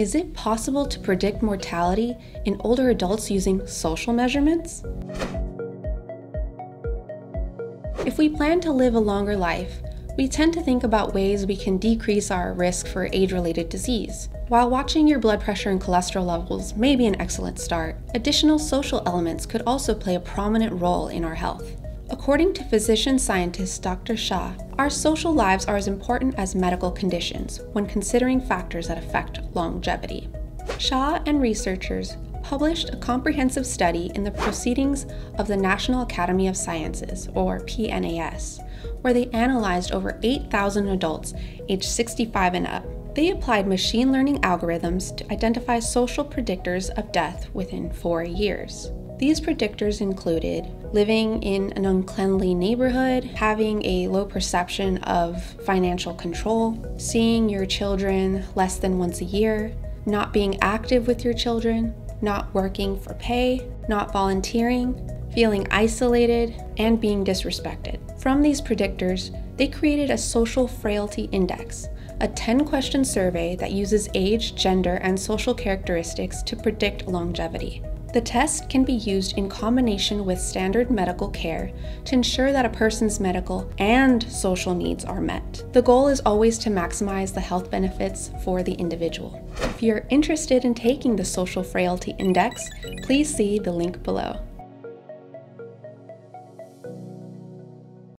Is it possible to predict mortality in older adults using social measurements? If we plan to live a longer life, we tend to think about ways we can decrease our risk for age related disease. While watching your blood pressure and cholesterol levels may be an excellent start, additional social elements could also play a prominent role in our health. According to physician scientist Dr. Shah, our social lives are as important as medical conditions when considering factors that affect longevity. Shah and researchers published a comprehensive study in the Proceedings of the National Academy of Sciences, or PNAS, where they analyzed over 8,000 adults aged 65 and up. They applied machine learning algorithms to identify social predictors of death within four years. These predictors included living in an uncleanly neighborhood, having a low perception of financial control, seeing your children less than once a year, not being active with your children, not working for pay, not volunteering, feeling isolated, and being disrespected. From these predictors, they created a social frailty index, a 10 question survey that uses age, gender, and social characteristics to predict longevity. The test can be used in combination with standard medical care to ensure that a person's medical and social needs are met. The goal is always to maximize the health benefits for the individual. If you're interested in taking the Social Frailty Index, please see the link below.